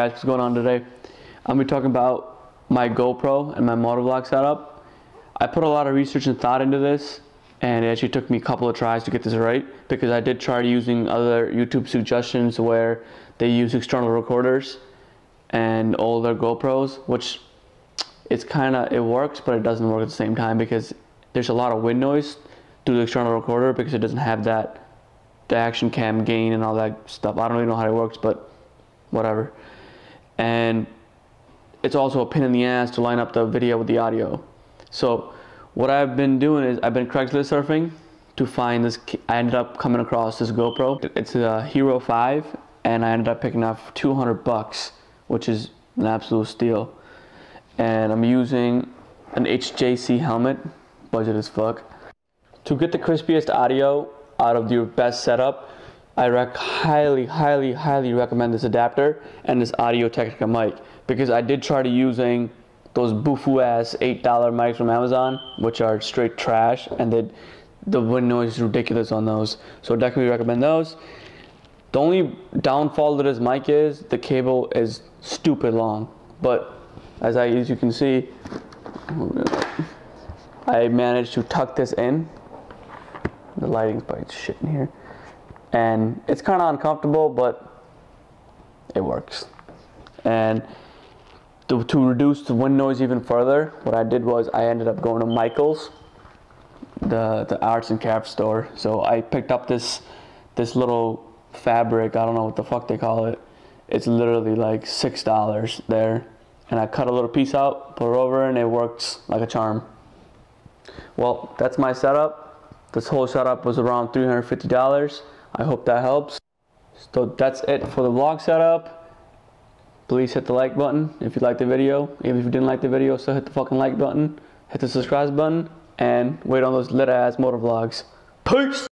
Guys, what's going on today? I'm to be talking about my GoPro and my motovlog setup. I put a lot of research and thought into this and it actually took me a couple of tries to get this right because I did try using other YouTube suggestions where they use external recorders and older GoPros, which it's kind of, it works, but it doesn't work at the same time because there's a lot of wind noise through the external recorder because it doesn't have that, the action cam gain and all that stuff. I don't really know how it works, but whatever. And it's also a pain in the ass to line up the video with the audio. So what I've been doing is I've been Craigslist surfing to find this. I ended up coming across this GoPro. It's a Hero 5 and I ended up picking up 200 bucks, which is an absolute steal. And I'm using an HJC helmet, budget as fuck. To get the crispiest audio out of your best setup, I highly, highly, highly recommend this adapter and this Audio Technica mic because I did try to using those bufu ass $8 mics from Amazon, which are straight trash, and they, the wind noise is ridiculous on those. So definitely recommend those. The only downfall to this mic is the cable is stupid long, but as I as you can see, I managed to tuck this in. The lighting's probably shit in here and it's kind of uncomfortable, but it works. And to, to reduce the wind noise even further, what I did was I ended up going to Michael's, the the arts and crafts store. So I picked up this this little fabric. I don't know what the fuck they call it. It's literally like six dollars there, and I cut a little piece out, put it over, and it works like a charm. Well, that's my setup. This whole setup was around three hundred fifty dollars. I hope that helps. So that's it for the vlog setup. Please hit the like button if you liked the video. Even if you didn't like the video, still hit the fucking like button. Hit the subscribe button and wait on those lit ass motor vlogs. Peace!